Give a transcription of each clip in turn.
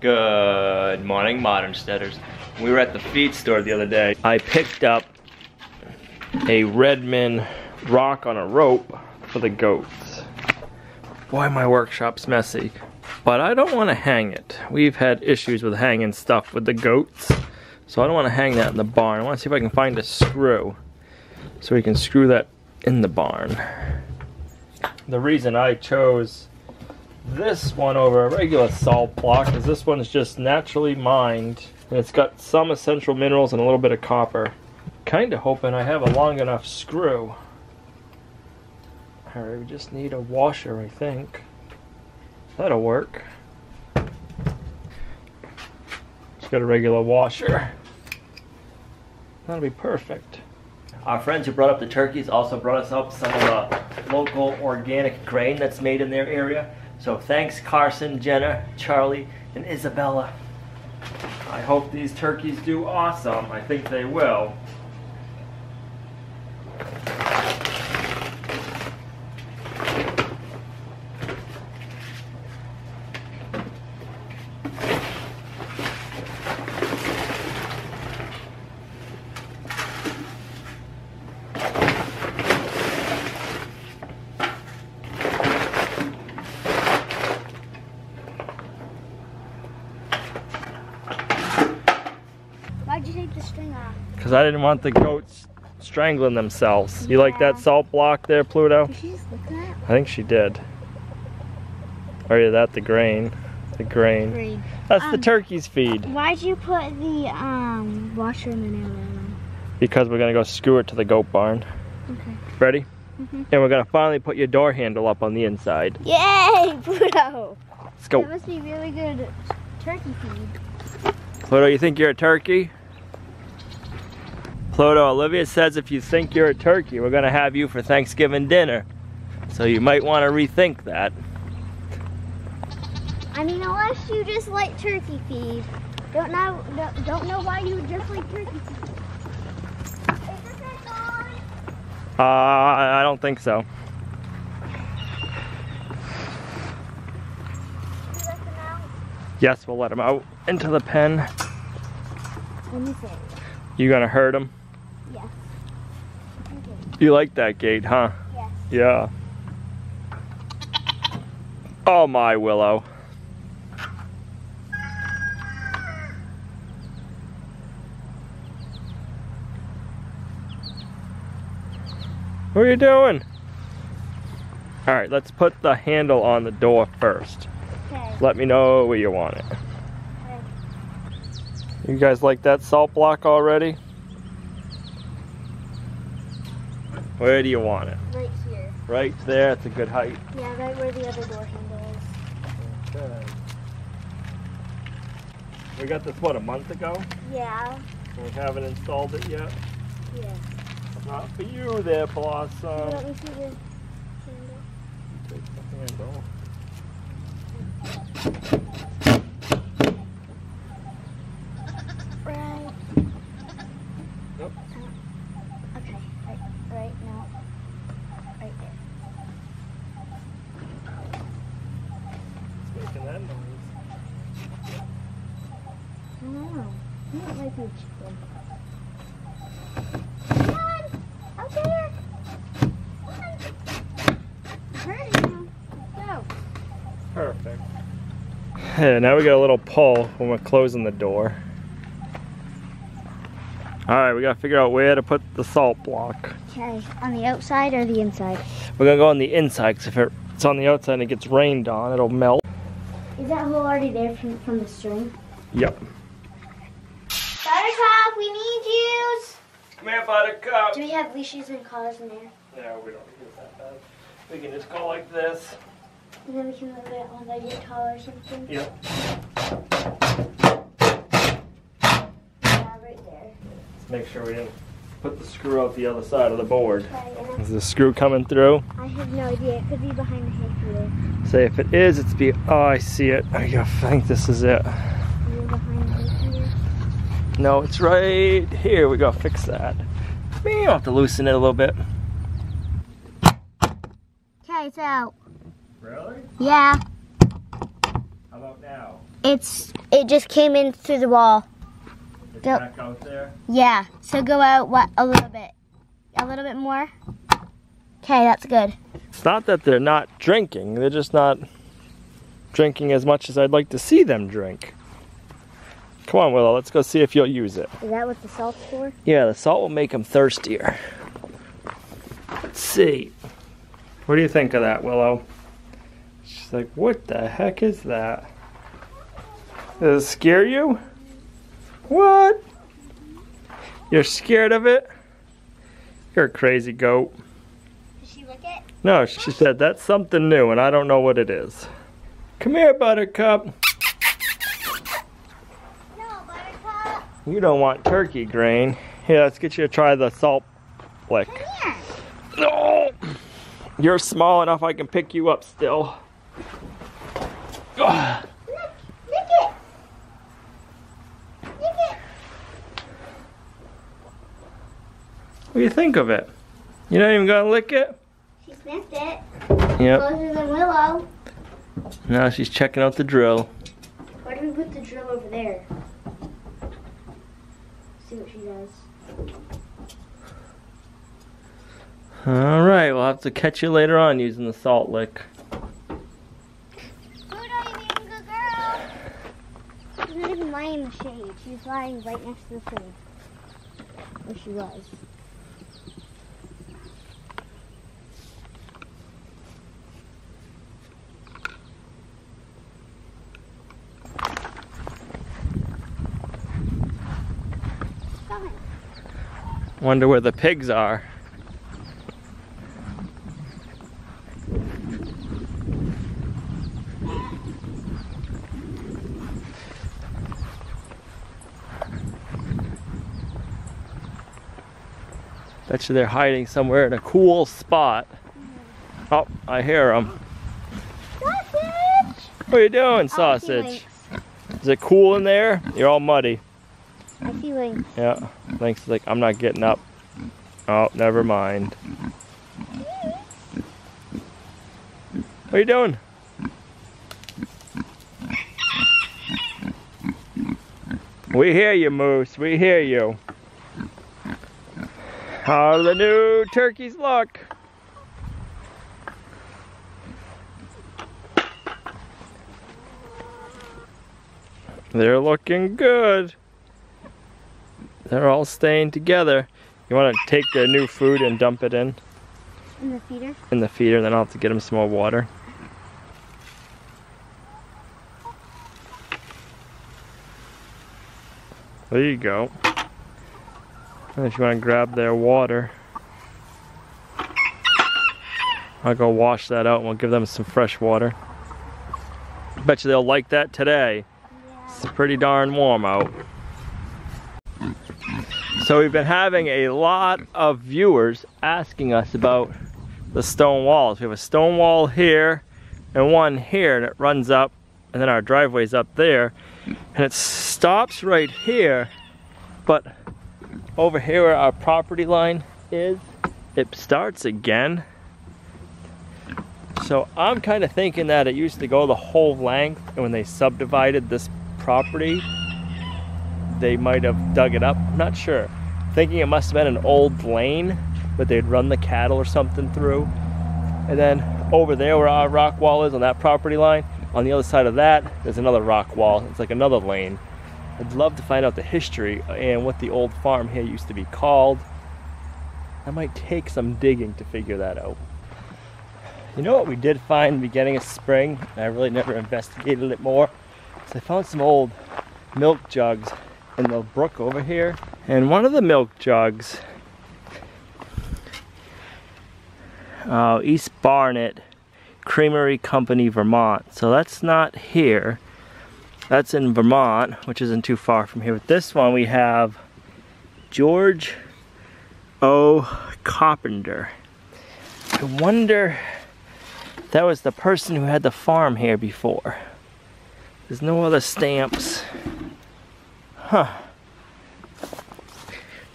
Good morning, Modern Steaders. We were at the feed store the other day. I picked up a Redmond rock on a rope for the goats. Boy, my workshop's messy. But I don't want to hang it. We've had issues with hanging stuff with the goats. So I don't want to hang that in the barn. I want to see if I can find a screw. So we can screw that in the barn. The reason I chose this one over a regular salt block is this one's just naturally mined and it's got some essential minerals and a little bit of copper. Kinda hoping I have a long enough screw. Alright, we just need a washer I think. That'll work. Just got a regular washer. That'll be perfect. Our friends who brought up the turkeys also brought us up some of the local organic grain that's made in their area. So thanks Carson, Jenna, Charlie, and Isabella. I hope these turkeys do awesome. I think they will. Why'd you take the string off? Because I didn't want the goats strangling themselves. You like that salt block there, Pluto? Did she just look at I think she did. Or either that, the grain. The grain. Green. That's the Um, turkey's feed. Why'd you put the um washer in the nail? Because we're going to go screw it to the goat barn. Okay. Ready? Mhm. And we're going to finally put your door handle up on the inside. Yay, Pluto! Let's go. That must be really good turkey feed. Pluto, you think you're a turkey? Pluto, Olivia says if you think you're a turkey, we're going to have you for Thanksgiving dinner. So you might want to rethink that. I mean, unless you just like turkey feed. Don't know, don't, know why you just like turkey feed. Is this a dog? Uh, I don't think so. You let them out? Yes, we'll let him out into the pen. Let me. You gonna hurt him? You like that gate, huh? Yes. Yeah. Oh my Willow. What are you doing? All right, let's put the handle on the door first. Okay. Let me know where you want it. Okay. You guys like that salt block already? Where do you want it? Right here. Right there, it's a good height. Yeah, right where the other door handle is. Okay. We got this, what, a month ago? Yeah. And we haven't installed it yet? Yes. Not for you there, Blossom. want me see the handle? Take the handle. Right. Yep. Okay. Right. Right now. Right there. It's making that noise. I don't know. I don't like your chicken. Come on! Out there! Come on! Hurting him. Let's go. Perfect. Yeah, now we got a little pull when we're closing the door. Alright, we gotta figure out where to put the salt block. Okay. On the outside or the inside? We're gonna go on the inside, because if it's on the outside and it gets rained on, it'll melt. Is that hole already there from, from the string? Yep. Buttercup, we need you! Come here, Buttercup. Do we have leashes and collars in there? Yeah, we don't use that bad. We can just go like this. And then we can move it on like your collar or something? Yep. Yeah, right there. Let's make sure we didn't put the screw out the other side of the board. Okay, and Is the screw coming through? I have no idea. It could be behind the hay feeder. Say if it is, it's be. Oh, I see it. I think this is it. Maybe behind the hay feeder. No, it's right here. We gotta fix that. We have to loosen it a little bit. Okay, it's out. Really? Yeah, How about now? it's It just came in through the wall. It's Go- back out there. Yeah. So go out what a little bit. A little bit more. Okay, that's good. It's not that they're not drinking, they're just not drinking as much as I'd like to see them drink. Come on, Willow, let's go see if you'll use it. Is that what the salt's for? Yeah, the salt will make them thirstier. Let's see. What do you think of that, Willow? She's like, what the heck is that? Does it scare you? What? You're scared of it? You're a crazy goat. Did she lick it? No, she said that's something new and I don't know what it is. Come here, Buttercup. No, Buttercup. You don't want turkey grain. Here, let's get you to try the salt lick. Here. No! You're small enough I can pick you up still. Ugh. Lick, lick it. Lick it. What do you think of it? You're not even gonna lick it? She sniffed it. Yep. Closer than Willow. Now she's checking out the drill. Why do we put the drill over there? See what she does. Alright, we'll have to catch you later on using the salt lick. Ludo, you're being a good girl. She's not even lying in the shade. She's lying right next to the thing. Where she was. Wonder where the pigs are. Bet you they're hiding somewhere in a cool spot. Oh, I hear them. Sausage! What are you doing, Oh, sausage? Is it cool in there? You're all muddy. I see Lynx. Yeah. Lynx is like, I'm not getting up. Oh, never mind. What are you doing? We hear you, Moose. We hear you. How do the new turkeys look? They're looking good. They're all staying together. You want to take their new food and dump it in In the feeder. in the feeder, then I'll have to get them some more water. There you go. And if you want to grab their water, I'll go wash that out and we'll give them some fresh water. Bet you they'll like that today. It's pretty darn warm out. So we've been having a lot of viewers asking us about the stone walls. We have a stone wall here and one here and it runs up and then our driveway's up there and it stops right here but over here where our property line is. It starts again. So I'm kind of thinking that it used to go the whole length and when they subdivided this property they might have dug it up. I'm not sure. Thinking it must have been an old lane that they'd run the cattle or something through. And then over there where our rock wall is on that property line, on the other side of that, there's another rock wall. It's like another lane. I'd love to find out the history and what the old farm here used to be called. I might take some digging to figure that out. You know what we did find in the beginning of spring? I really never investigated it more. So I found some old milk jugs in the brook over here. And one of the milk jugs uh, East Barnet Creamery Company, Vermont. So that's not here. That's in Vermont, which isn't too far from here. But this one we have George O. Carpenter. I wonder that was the person who had the farm here before. There's no other stamps. Huh.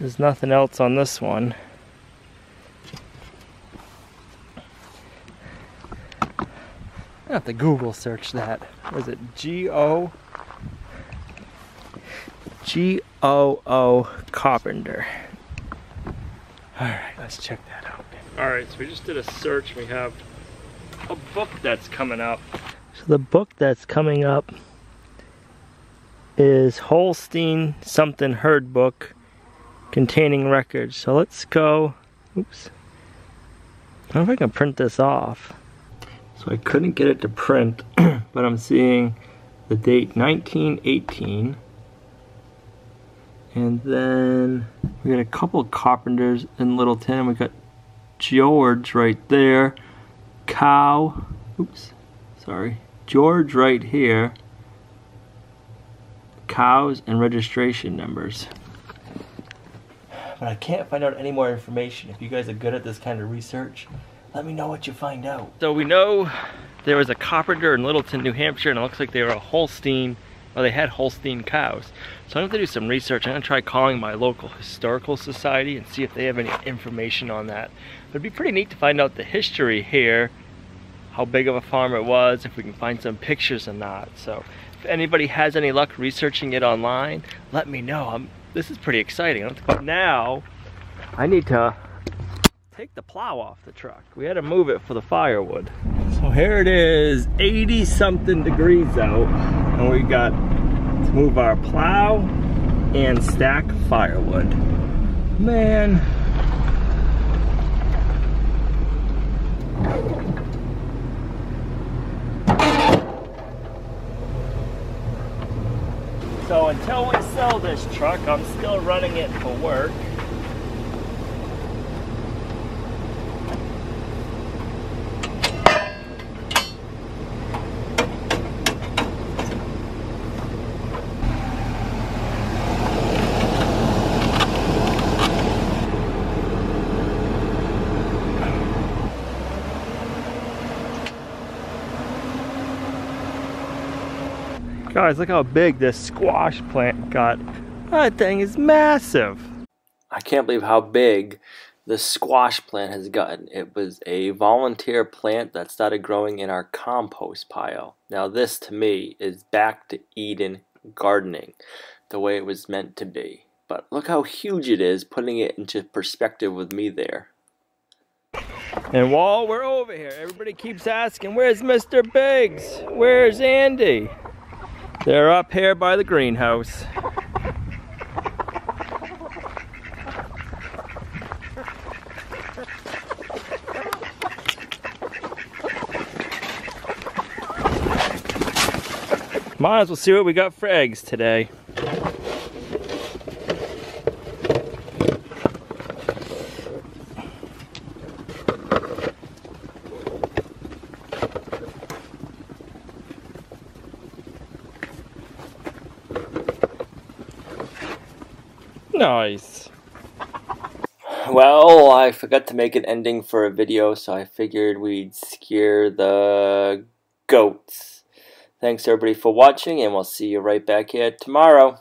There's nothing else on this one. Have to Google search that. Was it G O G O O Carpenter. Alright, let's check that out. Alright, so we just did a search. We have a book that's coming up. So the book that's coming up is Holstein Something Herd book containing records. So let's go. Oops. I don't know if I can print this off. So I couldn't get it to print, but I'm seeing the date 1918. And then we got a couple carpenters in Littleton. We got George right there. Cow. Oops. Sorry. George right here. Cows and registration numbers. But I can't find out any more information. If you guys are good at this kind of research, let me know what you find out. So we know there was a carpenter in Littleton, New Hampshire, and it looks like they were a Holstein, well, they had Holstein cows. So I'm going to do some research. I'm going to try calling my local historical society and see if they have any information on that. It'd be pretty neat to find out the history here, how big of a farm it was, if we can find some pictures or not. So if anybody has any luck researching it online, let me know. I'm, this is pretty exciting. But now, I need to take the plow off the truck. We had to move it for the firewood. So here it is, 80 something degrees out, and we got to move our plow and stack firewood. Man. So until we sell this truck, I'm still running it for work. Guys, look how big this squash plant got. That thing is massive. I can't believe how big the squash plant has gotten. It was a volunteer plant that started growing in our compost pile. Now this to me is back to Eden gardening, the way it was meant to be. But look how huge it is, putting it into perspective with me there. And while we're over here, everybody keeps asking, where's Mr. Biggs? Where's Andy? They're up here by the greenhouse. Might as well see what we got for eggs today. Well, I forgot to make an ending for a video, so I figured we'd scare the goats. Thanks everybody for watching, and we'll see you right back here tomorrow.